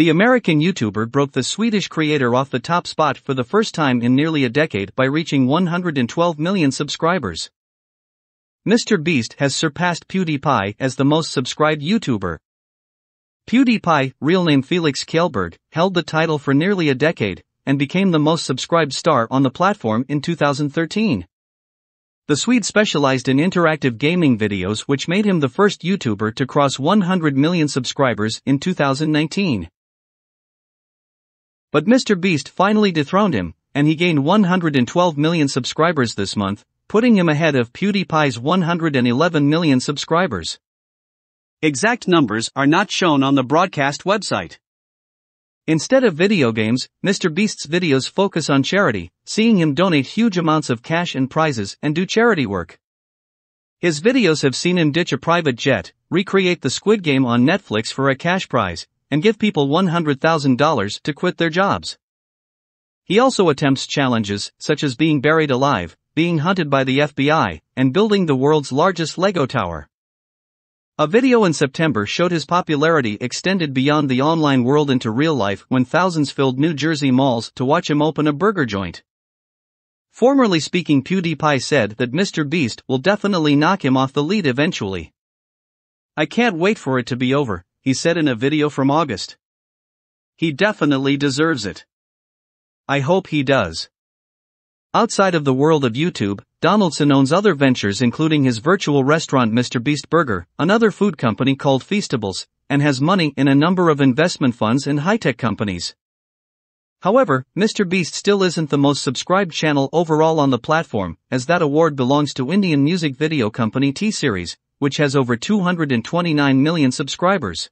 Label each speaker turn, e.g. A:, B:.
A: The American YouTuber broke the Swedish creator off the top spot for the first time in nearly a decade by reaching 112 million subscribers. Mr. Beast has surpassed PewDiePie as the most subscribed YouTuber. PewDiePie, real name Felix Kjellberg, held the title for nearly a decade and became the most subscribed star on the platform in 2013. The Swede specialized in interactive gaming videos, which made him the first YouTuber to cross 100 million subscribers in 2019. But Mr. Beast finally dethroned him, and he gained 112 million subscribers this month, putting him ahead of PewDiePie's 111 million subscribers. Exact numbers are not shown on the broadcast website. Instead of video games, Mr. Beast's videos focus on charity, seeing him donate huge amounts of cash and prizes and do charity work. His videos have seen him ditch a private jet, recreate the Squid Game on Netflix for a cash prize, and give people $100,000 to quit their jobs. He also attempts challenges, such as being buried alive, being hunted by the FBI, and building the world's largest Lego tower. A video in September showed his popularity extended beyond the online world into real life when thousands filled New Jersey malls to watch him open a burger joint. Formerly speaking, PewDiePie said that Mr. Beast will definitely knock him off the lead eventually. I can't wait for it to be over, he said in a video from August. He definitely deserves it. I hope he does. Outside of the world of YouTube, Donaldson owns other ventures including his virtual restaurant Mr. Beast Burger, another food company called Feastables, and has money in a number of investment funds and high-tech companies. However, Mr. Beast still isn't the most subscribed channel overall on the platform, as that award belongs to Indian music video company T-Series, which has over 229 million subscribers.